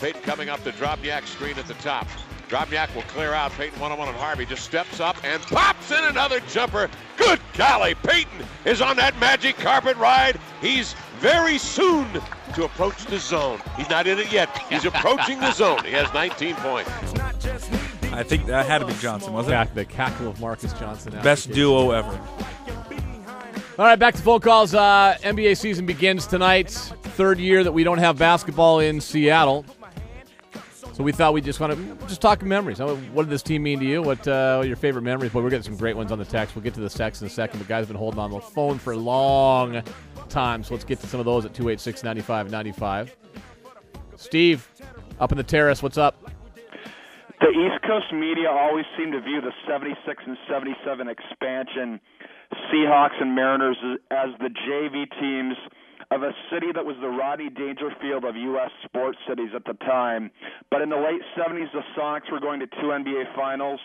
Payton coming up the Drobnjak screen at the top. Drobnjak will clear out. Payton one-on-one on Harvey. Just steps up and pops in another jumper. Good golly, Payton is on that magic carpet ride. He's very soon to approach the zone. He's not in it yet. He's approaching the zone. He has 19 points. I think that had to be Johnson, wasn't Back the cackle of Marques Johnson. Best duo ever. All right, back to phone calls. Uh, NBA season begins tonight. Third year that we don't have basketball in Seattle. So we thought we just want to just talk memories. What did this team mean to you? What uh, your favorite memories? But we're getting some great ones on the text. We'll get to the text in a second. But guys have been holding on the phone for a long time. So let's get to some of those at 286 95 95. Steve, up in the terrace, what's up? The East Coast media always seem to view the 76 and 77 expansion Seahawks and Mariners as the JV teams of a city that was the Rodney Dangerfield of U.S. sports cities at the time. But in the late 70s, the Sonics were going to two NBA finals,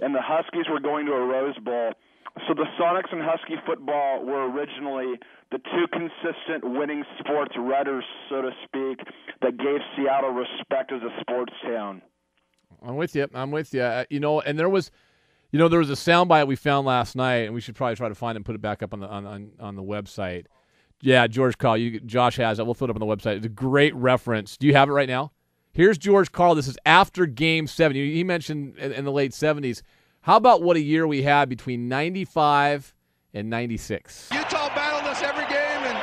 and the Huskies were going to a Rose Bowl. So the Sonics and Husky football were originally the two consistent winning sports rudders, so to speak, that gave Seattle respect as a sports town. I'm with you. I'm with you. Uh, you know, and there was, you know, there was a soundbite we found last night, and we should probably try to find it and put it back up on the on on, on the website. Yeah, George Karl. You, Josh has it. We'll put it up on the website. It's a great reference. Do you have it right now? Here's George Karl. This is after Game Seven. He mentioned in, in the late '70s. How about what a year we had between '95 and '96? Utah battled us every game, and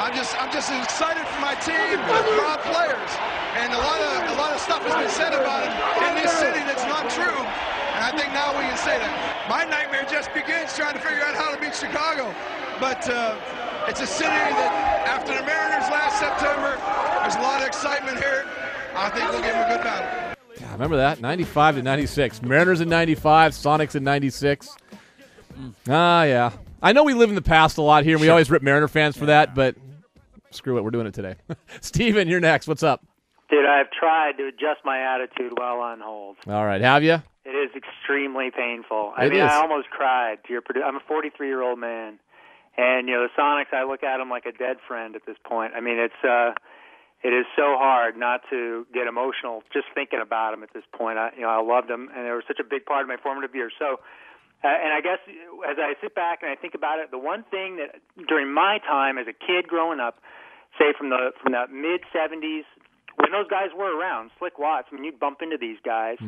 I'm just I'm just excited for my team, for our players. And a lot of a lot of stuff has been said about it in this city that's not true. And I think now we can say that. My nightmare just begins trying to figure out how to beat Chicago. But uh, it's a city that, after the Mariners last September, there's a lot of excitement here. I think we'll give them a good battle. Yeah, remember that? 95 to 96. Mariners in 95, Sonics in 96. Ah, yeah. I know we live in the past a lot here, and we always rip Mariner fans for that, but screw it. We're doing it today. Steven, you're next. What's up? Dude, I've tried to adjust my attitude while on hold. All right. Have you? It is extremely painful. I It mean, is. I almost cried. To your, produ- I'm a 43 year old man, and you know the Sonics. I look at them like a dead friend at this point. I mean, it's uh, it is so hard not to get emotional just thinking about them at this point. I, you know, I loved them, and they were such a big part of my formative years. So, uh, and I guess as I sit back and I think about it, the one thing that during my time as a kid growing up, say from the from the mid 70s when those guys were around, Slick Watts, I mean, you'd bump into these guys,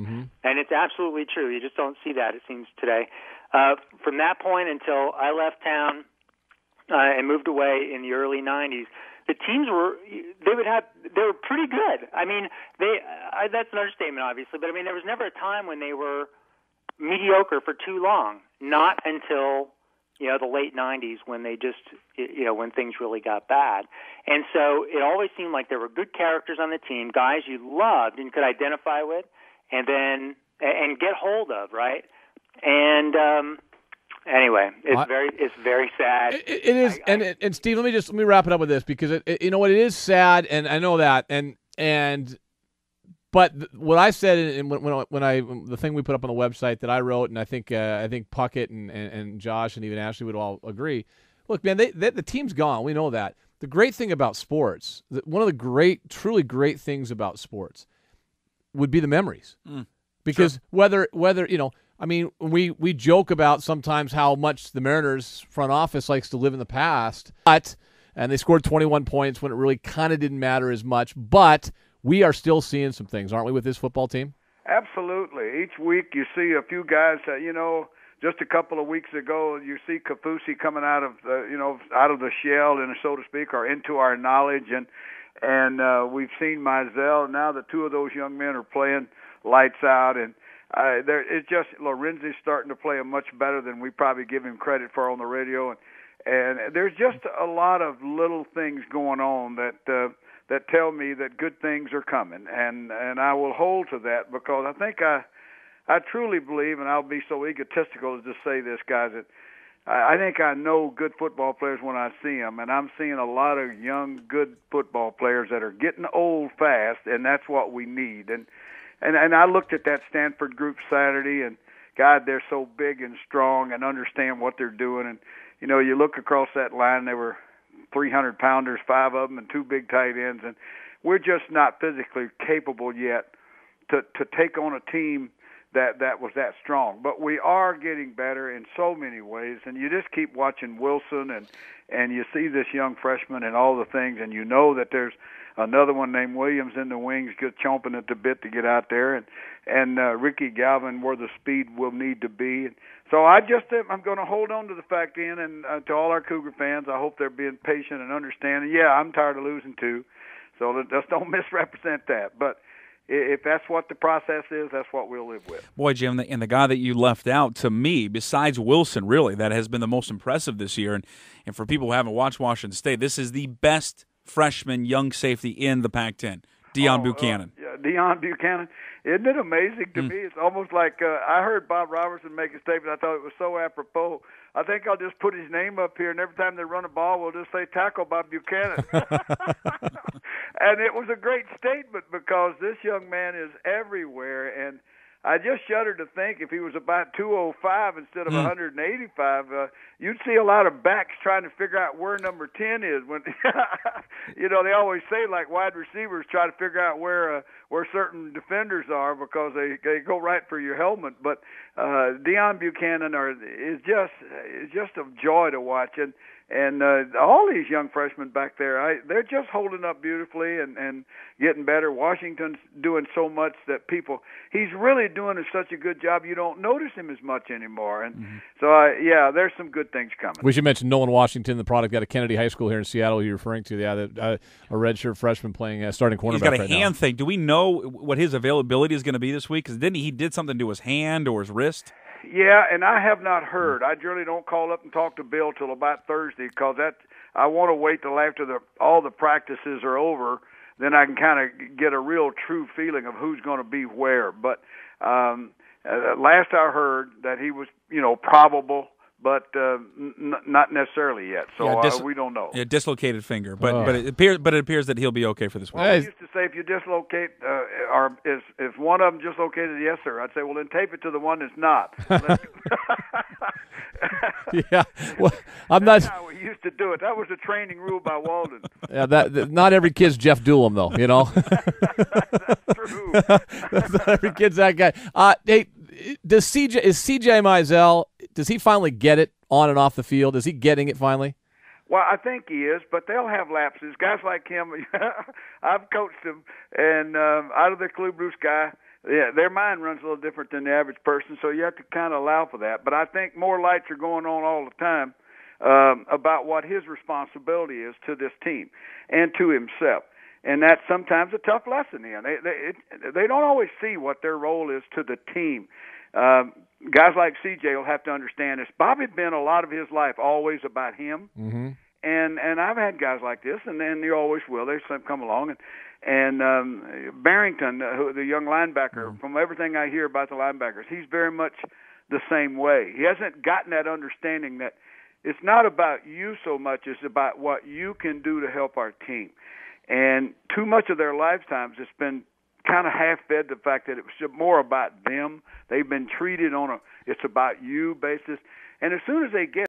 and it's absolutely true. You just don't see that, it seems, today. Uh, from that point until I left town uh, and moved away in the early 90s, the teams were they would have they were pretty good. I mean, they I, that's an understatement, obviously, but I mean, there was never a time when they were mediocre for too long. Not until you know the late 90s when they just you know when things really got bad and so it always seemed like there were good characters on the team guys you loved and could identify with and then and get hold of right and um anyway it's I- very it's very sad It, it is, and and Steve, let me just let me wrap it up with this because it, it- you know what it is sad, and I know that, and and but what I said in, when when I, when I the thing we put up on the website that I wrote, and I think uh, I think Puckett and, and, and Josh and even Ashley would all agree. Look, man, they, they the team's gone. We know that. The great thing about sports, the, one of the great, truly great things about sports, would be the memories because whether whether you know i mean we we joke about sometimes how much the mariners front office likes to live in the past but and they scored 21 points when it really kind of didn't matter as much but we are still seeing some things aren't we with this football team Absolutely. Each week you see a few guys that you know. Just a couple of weeks ago, you see Kafusi coming out of the you know out of the shell, and so to speak, or into our knowledge, and and uh, we've seen Mizell. Now the two of those young men are playing lights out, and uh, there it's just Lorenzi's starting to play a much better than we probably give him credit for on the radio, and and there's just a lot of little things going on that. Uh, that tell me that good things are coming, and and I will hold to that because I think I I truly believe, and I'll be so egotistical as to say this, guys, that I I think I know good football players when I see them, and I'm seeing a lot of young, good football players that are getting old fast, and that's what we need. And and and I looked at that Stanford group Saturday, and God, they're so big and strong and understand what they're doing. And you know, you look across that line, they were 300 pounders, five of them, and two big tight ends. And we're just not physically capable yet to to take on a team that that was that strong. But we are getting better in so many ways, and you just keep watching Wilson and and you see this young freshman and all the things, and you know that there's another one named Williams in the wings, just chomping at the bit to get out there, and and uh, Ricky Galvin where the speed will need to be. So I just I'm going to hold on to the fact, Ian, and uh, to all our Cougar fans, I hope they're being patient and understanding. Yeah, I'm tired of losing too, so just don't misrepresent that, but if that's what the process is, that's what we'll live with. Boy, Jim, and the guy that you left out to me, besides Wilson, really, that has been the most impressive this year. And, and for people who haven't watched Washington State, this is the best freshman young safety in the Pac 10, Deone oh, Bucannon. Uh, yeah, Deone Bucannon. Isn't it amazing to mm. me? It's almost like uh, I heard Bob Robertson make a statement. I thought it was so apropos. I think I'll just put his name up here, and every time they run a ball, we'll just say tackle Bob Bucannon. and it was a great statement because this young man is everywhere, and I just shudder to think if he was about 205 instead of mm. 185, uh, you'd see a lot of backs trying to figure out where number 10 is. When you know they always say like wide receivers try to figure out where uh, where certain defenders are because they they go right for your helmet. But uh, Deone Bucannon are is just is just a joy to watch and and uh, all these young freshmen back there, I, they're just holding up beautifully and and getting better. Washington's doing so much that people, he's really doing such a good job. You don't notice him as much anymore, and mm-hmm. so uh, yeah, there's some good things coming. We should mention Nolan Washington, the product out of Kennedy High School here in Seattle. You're referring to, yeah, the, uh, a redshirt freshman playing uh, starting cornerback. He's got a right hand now. thing. Do we know what his availability is going to be this week? Because didn't he, he did something to his hand or his wrist? Yeah, and I have not heard. I generally don't call up and talk to Bill till about Thursday because that I want to wait till after the all the practices are over. Then I can kind of get a real true feeling of who's going to be where. But um, uh, last I heard that he was, you know, probable but uh, n- not necessarily yet. So yeah, dis- uh, we don't know. Yeah, dislocated finger, but oh. but it appears but it appears that he'll be okay for this week. Well, I used to say if you dislocate, uh, or is if one of them dislocated, yes sir. I'd say well then tape it to the one that's not. yeah, well, I'm not. how we used to do it. That was a training rule by Walden. Yeah, that, that not every kid's Jeff Doolam though. You know. that's true. not every kid's that guy. Uh, hey, does CJ is CJ Mizell? Does he finally get it on and off the field? Is he getting it finally? Well, I think he is, but they'll have lapses. Guys like him, I've coached them, and um, out of the Club Bruce guy, yeah, their mind runs a little different than the average person, so you have to kind of allow for that. But I think more lights are going on all the time um, about what his responsibility is to this team and to himself and that's sometimes a tough lesson. In they they it, they don't always see what their role is to the team. Um, guys like CJ will have to understand this. Bobby been a lot of his life always about him, mm-hmm. and and I've had guys like this, and then you always will. They some come along and and um, Barrington, uh, who, the young linebacker. Mm-hmm. From everything I hear about the linebackers, he's very much the same way. He hasn't gotten that understanding that it's not about you so much as about what you can do to help our team. And too much of their lifetimes it's been kind of half fed the fact that it was more about them. They've been treated on a it's about you basis. And as soon as they get